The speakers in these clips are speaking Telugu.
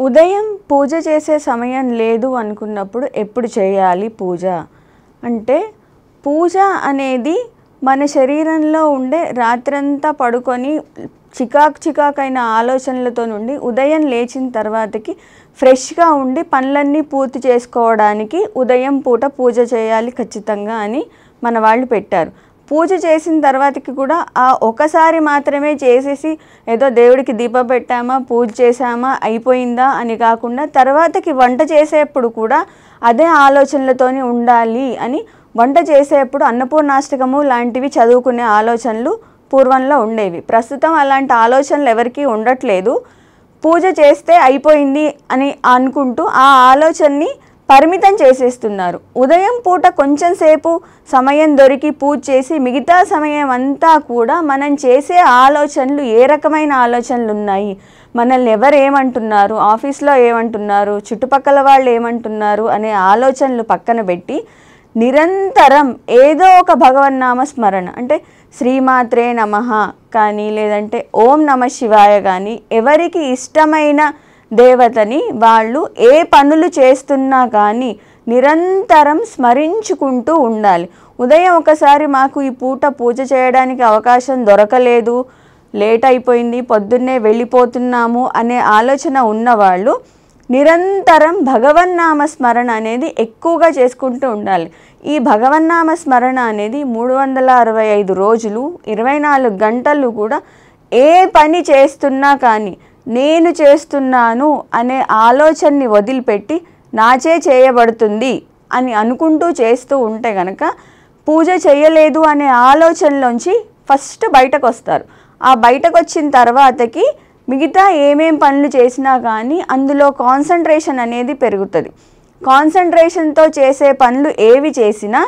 ఉదయం పూజ చేసే సమయం లేదు అనుకున్నప్పుడు ఎప్పుడు చేయాలి పూజ? అంటే పూజ అనేది మన శరీరంలో ఉండే రాత్రంతా పడుకొని చికాక్ చికాకైన ఆలోచనలతో నుండి ఉదయం లేచిన తర్వాతకి ఫ్రెష్గా ఉండి పనులన్నీ పూర్తి చేసుకోవడానికి ఉదయం పూట పూజ చేయాలి ఖచ్చితంగా అని మన వాళ్ళు పెట్టారు. పూజ చేసిన తర్వాతకి కూడా ఆ ఒకసారి మాత్రమే చేసేసి ఏదో దేవుడికి దీపం పెట్టామా పూజ చేసామా అయిపోయిందా అని కాకుండా తర్వాతకి వంట చేసేప్పుడు కూడా అదే ఆలోచనలతోనే ఉండాలి అని వంట చేసేప్పుడు అన్నపూర్ణాష్టకము లాంటివి చదువుకునే ఆలోచనలు పూర్వంలో ఉండేవి. ప్రస్తుతం అలాంటి ఆలోచనలు ఎవరికీ ఉండట్లేదు. పూజ చేస్తే అయిపోయింది అని అనుకుంటూ ఆ ఆలోచనని పరిమితం చేసేస్తున్నారు. ఉదయం పూట కొంచెం సేపు సమయం దొరికి పూజ చేసి మిగతా సమయం అంతా కూడా మనం చేసే ఆలోచనలు ఏ రకమైన ఆలోచనలు ఉన్నాయి? మనల్ని ఎవరు ఏమంటున్నారు? ఆఫీస్లో ఏమంటున్నారు? చుట్టుపక్కల వాళ్ళు ఏమంటున్నారు? అనే ఆలోచనలు పక్కన పెట్టి నిరంతరం ఏదో ఒక భగవన్నామ స్మరణ అంటే శ్రీమాత్రే నమ కానీ లేదంటే ఓం నమ శివాయ కానీ ఎవరికి ఇష్టమైన దేవతని వాళ్ళు ఏ పనులు చేస్తున్నా కానీ నిరంతరం స్మరించుకుంటూ ఉండాలి. ఉదయం ఒకసారి మాకు ఈ పూట పూజ చేయడానికి అవకాశం దొరకలేదు. లేట్ అయిపోయింది పొద్దున్నే వెళ్ళిపోతున్నాము అనే ఆలోచన ఉన్నవాళ్ళు నిరంతరం భగవన్నామ స్మరణ అనేది ఎక్కువగా చేసుకుంటూ ఉండాలి. ఈ భగవన్నామ స్మరణ అనేది మూడు వందల అరవై ఐదు రోజులు ఇరవై నాలుగు గంటలు కూడా ఏ పని చేస్తున్నా కానీ నేను చేస్తున్నాను అనే ఆలోచనని వదిలిపెట్టి నాచే చేయబడుతుంది అని అనుకుంటూ చేస్తూ ఉంటే గనక పూజ చేయలేదు అనే ఆలోచనలోంచి ఫస్ట్ బయటకు వస్తారు ఆ బయటకు వచ్చిన తర్వాతకి మిగతా ఏమేం పనులు చేసినా కానీ అందులో కాన్సన్ట్రేషన్ అనేది పెరుగుతుంది. కాన్సన్ట్రేషన్తో చేసే పనులు ఏవి చేసినా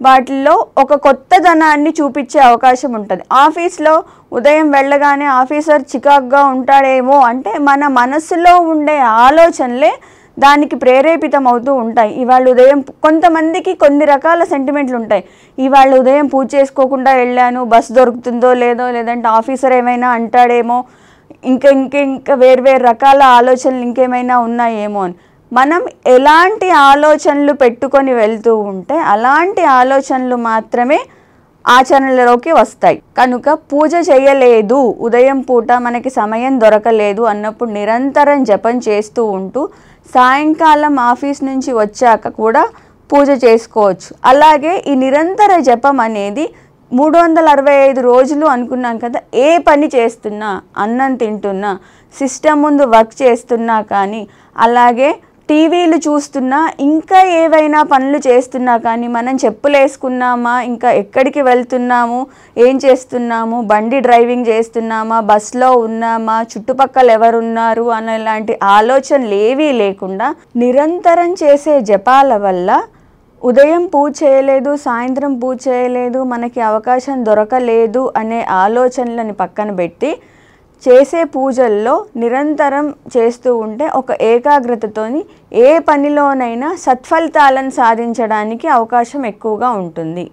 వాటిల్లో ఒక కొత్తదనాన్ని చూపించే అవకాశం ఉంటుంది. ఆఫీస్లో ఉదయం వెళ్ళగానే ఆఫీసర్ చికాక్గా ఉంటాడేమో అంటే మన మనసులో ఉండే ఆలోచనలే దానికి ప్రేరేపితం అవుతూ ఉంటాయి. ఇవాళ ఉదయం కొంతమందికి కొన్ని రకాల సెంటిమెంట్లు ఉంటాయి. ఇవాళ ఉదయం పూజ చేసుకోకుండా వెళ్ళాను బస్ దొరుకుతుందో లేదో లేదంటే ఆఫీసర్ ఏమైనా అంటాడేమో ఇంకా ఇంకా ఇంకా వేరు వేరు రకాల ఆలోచనలు ఇంకేమైనా ఉన్నాయేమో అని. మనం ఎలాంటి ఆలోచనలు పెట్టుకొని వెళ్తూ ఉంటే అలాంటి ఆలోచనలు మాత్రమే ఆచరణలోకి వస్తాయి. కనుక పూజ చేయలేదు ఉదయం పూట మనకి సమయం దొరకలేదు అన్నప్పుడు నిరంతరం జపం చేస్తూ ఉంటూ సాయంకాలం ఆఫీస్ నుంచి వచ్చాక కూడా పూజ చేసుకోవచ్చు. అలాగే ఈ నిరంతర జపం అనేది మూడు వందల అరవై ఐదు రోజులు అనుకున్నాం కదా ఏ పని చేస్తున్నా అన్నం తింటున్నా సిస్టమ్ ముందు వర్క్ చేస్తున్నా కానీ అలాగే టీవీలు చూస్తున్నా ఇంకా ఏవైనా పనులు చేస్తున్నా కానీ మనం చెప్పులు వేసుకున్నామా ఇంకా ఎక్కడికి వెళ్తున్నాము ఏం చేస్తున్నాము బండి డ్రైవింగ్ చేస్తున్నామా బస్లో ఉన్నామా చుట్టుపక్కల ఎవరున్నారు అనే లాంటి ఆలోచనలు ఏవీ లేకుండా నిరంతరం చేసే జపాల వల్ల ఉదయం పూజ చేయలేదు సాయంత్రం పూజ చేయలేదు మనకి అవకాశం దొరకలేదు అనే ఆలోచనలని పక్కన పెట్టి చేసే పూజల్లో నిరంతరం చేస్తూ ఉంటే ఒక ఏకాగ్రతతోని ఏ పనిలోనైనా సత్ఫలితాలను సాధించడానికి అవకాశం ఎక్కువగా ఉంటుంది.